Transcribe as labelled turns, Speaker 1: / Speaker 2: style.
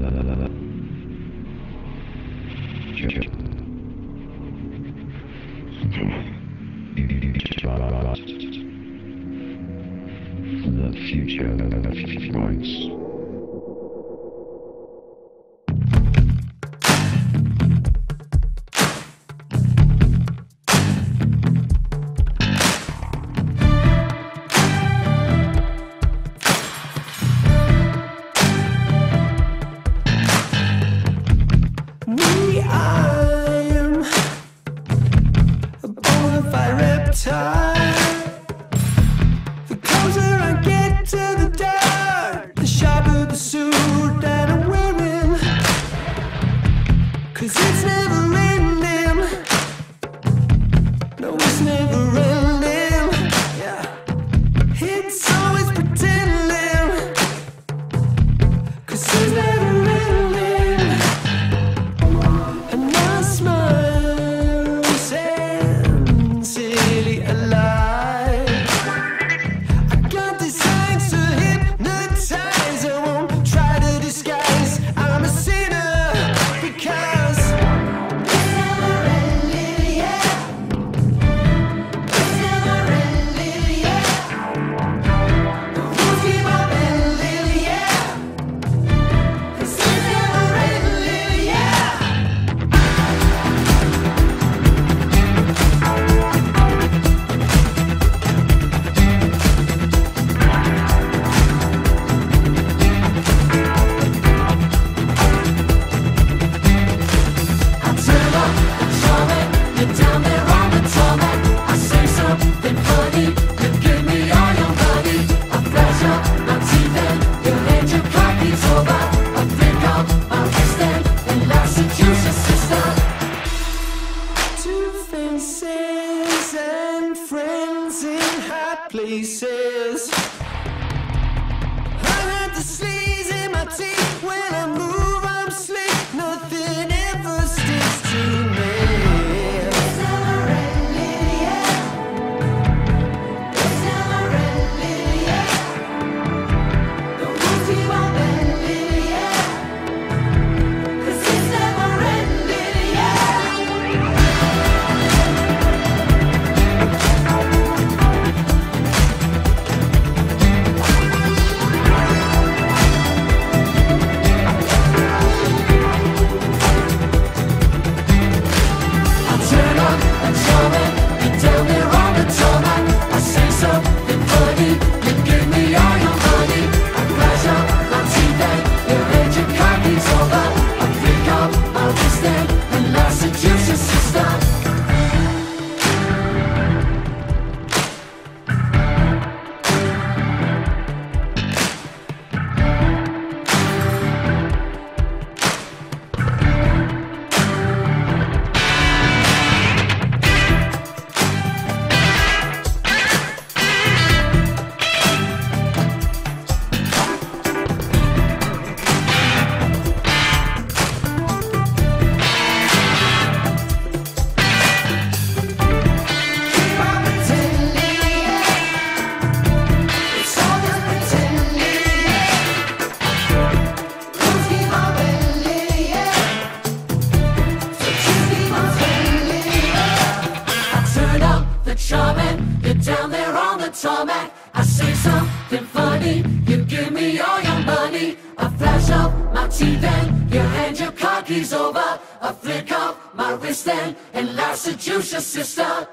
Speaker 1: The future
Speaker 2: points. pursue places. to. tarmac.
Speaker 3: I say something funny. You give me all your money. I flash up my teeth and you hand your car keys over. I flick up my wrist and, and lash seduce your sister.